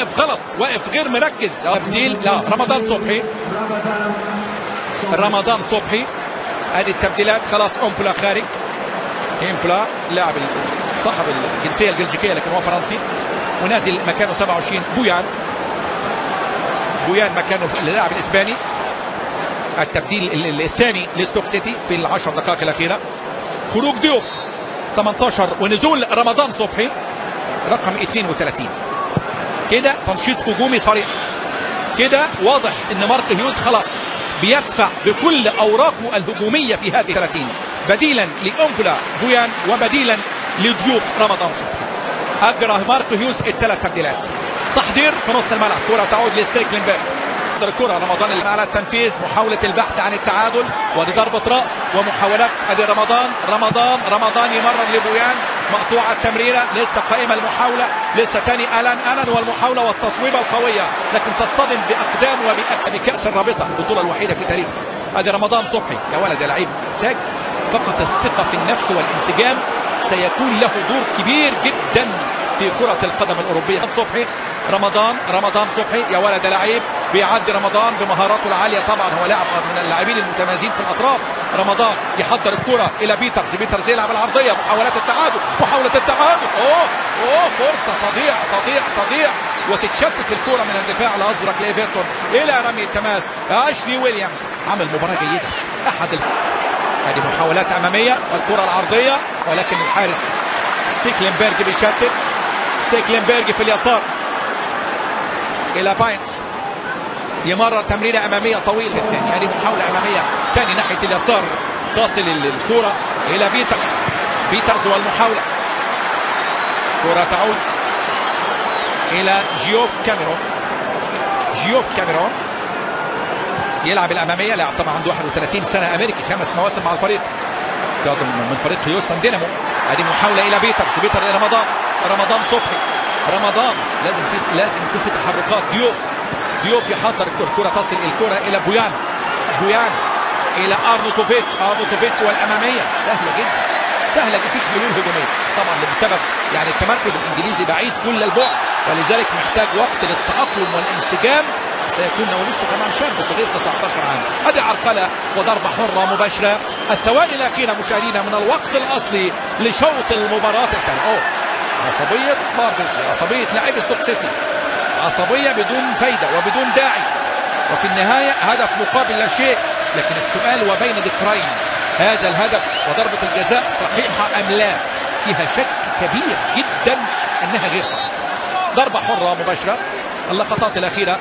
واقف غلط واقف غير مركز. تبديل لا رمضان صبحي. رمضان صبحي. هذه التبديلات خلاص إمبولا خارج. إمبولا لاعب صاحب الجنسية البلجيكية لكن هو فرنسي. ونازل مكانه 27 بويان. بويان مكانه اللاعب الإسباني. التبديل الثاني لستوك سيتي في العشر دقائق الأخيرة. خروج ديوف 18 ونزول رمضان صبحي رقم 32 كده تنشيط هجومي صريح. كده واضح إن مارك هيوز خلاص بيدفع بكل أوراقه الهجومية في هذه 30 بديلا لامبولا بويان وبديلا لديوف رمضان صبحي. أجرى مارك هيوز الثلاث تبديلات. تحضير في نص الملعب. كرة تعود لستيكلينبرغ الكرة رمضان اللي على التنفيذ. محاولة البحث عن التعادل. ودي ضربة رأس ومحاولات أدي رمضان. رمضان رمضان يمرر لبويان. مقطوعة التمريرة لسه قائمة المحاولة لسه تاني ألان ألان والمحاولة والتصويبة القوية لكن تصطدم بأقدام وبكأس الرابطة البطولة الوحيدة في تاريخ. ادي رمضان صبحي. يا ولد يا لعيب محتاج فقط الثقة في النفس والانسجام سيكون له دور كبير جدا في كرة القدم الأوروبية. صبحي رمضان رمضان صبحي. يا ولد لعيب بيعدي رمضان بمهاراته العالية طبعا. هو لاعب من اللاعبين المتميزين في الأطراف. رمضان يحضر الكرة إلى بيترز بيترز يلعب العرضية محاولات التعادل. محاولة التعادل. أوه! أوه! فرصة تضيع. تضيع. تضيع. وتتشتت الكرة من الدفاع الأزرق لإيفرتون. إلى رمي التماس أشلي ويليامز. عمل مباراة جيدة. أحد هذه محاولات أمامية. والكرة العرضية. ولكن الحارس ستيكلنبرج بيشتت. ستيكلنبرج في اليسار. إلى باينز يمرر تمريرة أمامية طويلة الثاني هذه محاولة أمامية ثاني ناحية اليسار. تصل الكرة إلى بيترز بيترز والمحاولة. كرة تعود إلى جيوف كاميرون. جيوف كاميرون. يلعب الأمامية. لاعب طبعا عنده 31 سنة أمريكي. خمس مواسم مع الفريق. من فريق هيوستن دينامو. هذه محاولة إلى بيترز بيتر إلى رمضان. رمضان صبحي. رمضان. لازم في لازم يكون في تحركات. ديوف. ديوف يحضر الكرة تصل الكرة إلى بويان. بويان إلى أرنوتوفيتش. أرنوتوفيتش والأمامية. سهلة جدا. سهلة مفيش حلول هجومية. طبعا بسبب يعني التمركز الإنجليزي بعيد كل البعد. ولذلك محتاج وقت للتأقلم والانسجام. سيكون له لسه كمان شاب صغير 19 عام. ادي عرقلة وضربة حرة مباشرة. الثواني الاخيره مشاهدينا من الوقت الأصلي لشوط المباراة الثانية عصبية باردسلي عصبية لاعب ستوك سيتي. عصبية بدون فايدة وبدون داعي. وفي النهاية هدف مقابل لا شيء لكن السؤال وبين ديفراين هذا الهدف وضربة الجزاء صحيحة أم لا؟ فيها شك كبير جدا أنها غير صحيحة. ضربة حرة مباشرة. اللقطات الأخيرة.